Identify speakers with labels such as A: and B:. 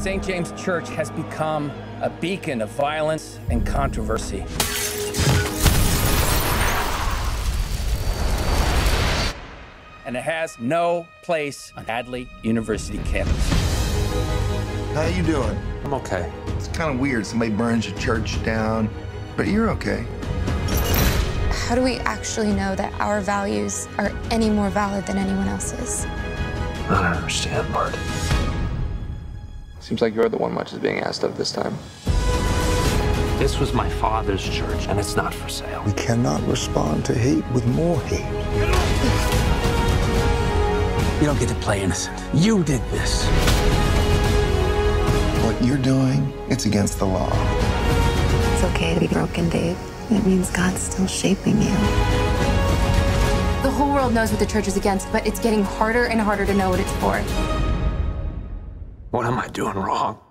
A: St. James Church has become a beacon of violence and controversy. And it has no place on Hadley University campus.
B: How are you doing?
C: I'm okay.
B: It's kind of weird. Somebody burns your church down, but you're okay.
D: How do we actually know that our values are any more valid than anyone else's?
C: I don't understand, Bart.
E: Seems like you're the one much is being asked of this time.
C: This was my father's church, and it's not for sale.
F: We cannot respond to hate with more hate.
G: You don't get to play innocent. You did this.
B: What you're doing, it's against the law.
H: It's okay to be broken, Dave. It means God's still shaping you.
D: The whole world knows what the church is against, but it's getting harder and harder to know what it's for.
C: What am I doing wrong?